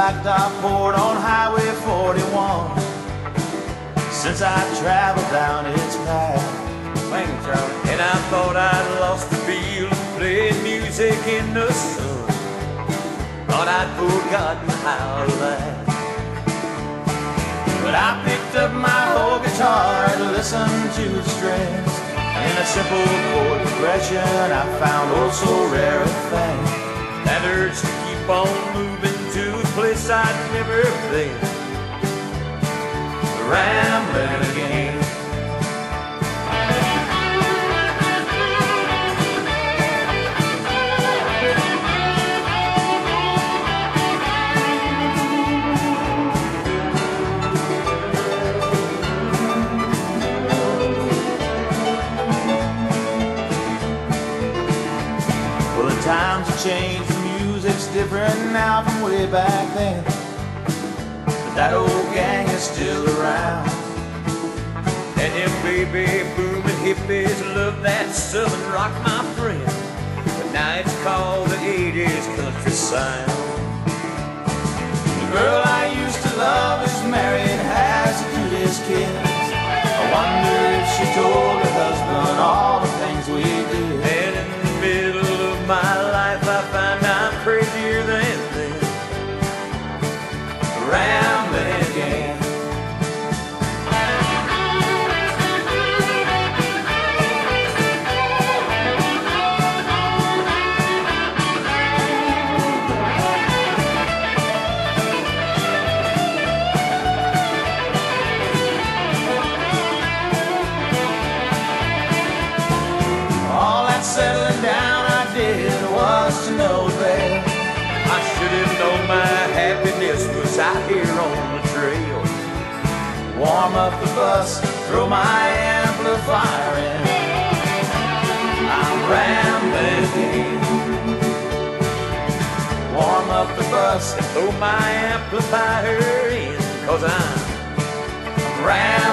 I poured on Highway 41 since I traveled down its path. And I thought I'd lost the feel of playing music in the sun. Thought I'd forgotten how to laugh. But I picked up my old guitar to listen to the strings. And in a simple chord progression, I found oh so rare a thing. That urge to keep on moving I'd never been. Rambling again. Well, the times have changed, music's different now from way back then. But that old gang is still around. And them baby booming hippies love that southern rock, my friend. But now it's called the 80s country sound. The girl I used to love warm up the bus, throw my amplifier in. I'm rambling. Warm up the bus, Throw my amplifier in, cause I'm rambling.